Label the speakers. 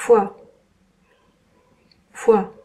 Speaker 1: Foix. Foix.